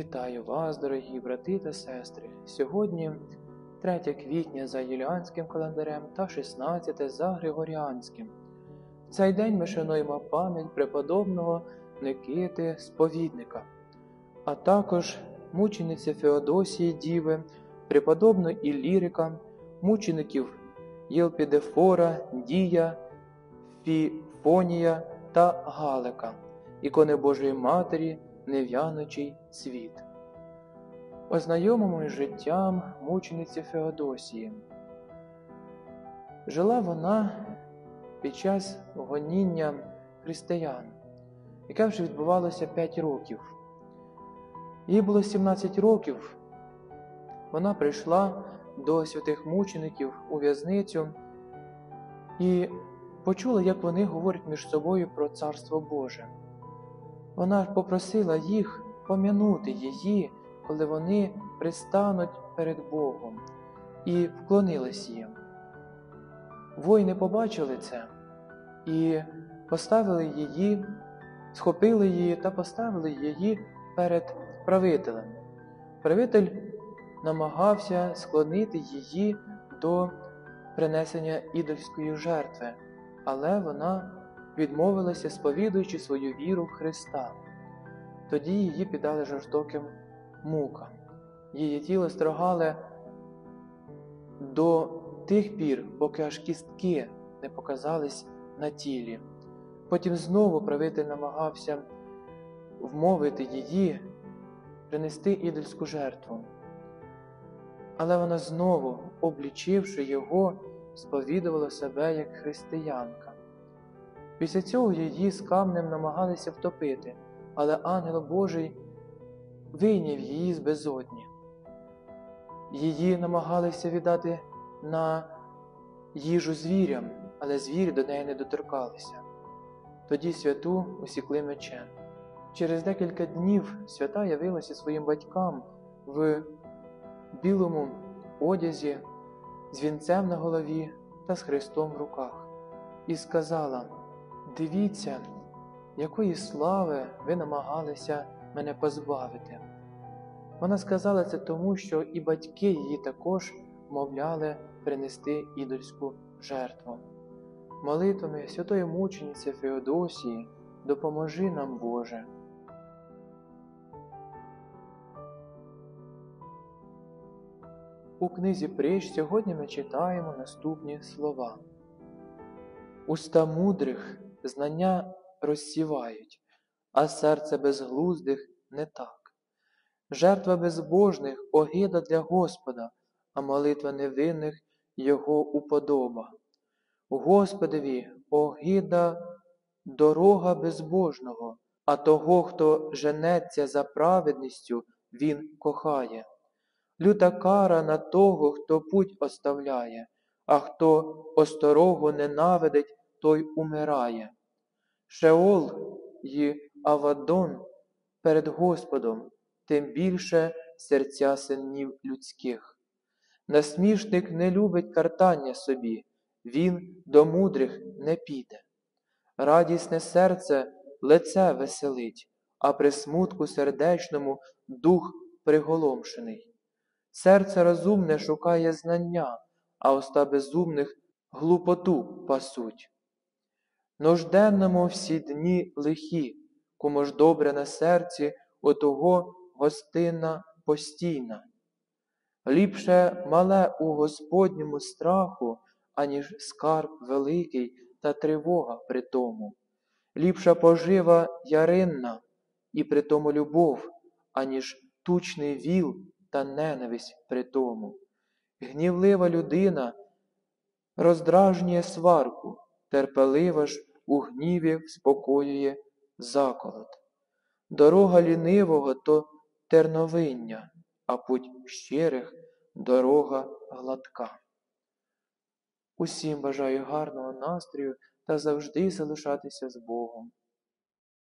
Вітаю вас, дорогі брати та сестри. Сьогодні 3 квітня за юліанським календарем та 16 за Григоріанським. В цей день ми шануємо пам'ять преподобного Никити Сповідника, а також мучениці Феодосії Діви, преподобного Іллірика, мучеників Єлпідефора, Дія, Фіфонія та Галика, ікони Божої Матері, нев'яночий світ. Ознайомимо життям мучениці Феодосії. Жила вона під час гоніння християн, яке вже відбувалося 5 років. Їй було 17 років. Вона прийшла до святих мучеників у в'язницю і почула, як вони говорять між собою про Царство Боже. Вона ж попросила їх пом'янути її, коли вони пристануть перед Богом, і вклонилась їм. Воїни побачили це і поставили її, схопили її та поставили її перед правителем. Правитель намагався склонити її до принесення ідольської жертви, але вона відмовилася, сповідуючи свою віру в Христа. Тоді її піддали жорстоким мукам. Її тіло строгали до тих пір, поки аж кістки не показались на тілі. Потім знову правитель намагався вмовити її принести ідольську жертву. Але вона знову, облічивши його, сповідувала себе як християнка. Після цього її з камнем намагалися втопити, але ангел Божий вийняв її з безодні. Її намагалися віддати на їжу звірям, але звірі до неї не доторкалися. Тоді святу усікли мечем. Через декілька днів свята явилася своїм батькам в білому одязі, з вінцем на голові та з Христом в руках, і сказала Дивіться, якої слави ви намагалися мене позбавити. Вона сказала це тому, що і батьки її також мовляли принести ідольську жертву. Молитвами святої мучениці Феодосії допоможи нам, Боже. У книзі Притч сьогодні ми читаємо наступні слова. Уста мудрих знання розсівають, а серце безглуздих не так. Жертва безбожних огида для Господа, а молитва невинних Його уподоба. Господові огида дорога безбожного, а того, хто женеться за праведністю, Він кохає. Люта кара на того, хто путь оставляє, а хто осторогу ненавидить, той умирає. Шеол й Авадон перед Господом, тим більше серця синів людських. Насмішник не любить картання собі, він до мудрих не піде. Радісне серце лице веселить, а при смутку сердечному дух приголомшений. Серце розумне шукає знання, а уста безумних глупоту пасуть. Нужденному всі дні лихі, кому ж добре на серці, отого гостина постійна. Ліпше мале у Господньому страху, аніж скарб великий та тривога при тому. Ліпша пожива яринна, і при тому любов, аніж тучний віл та ненависть при тому. Гнівлива людина роздражнює сварку, терпелива ж у гніві вспокоює заколот. Дорога лінивого то терновиння, а путь щирих дорога гладка. Усім бажаю гарного настрою та завжди залишатися з Богом.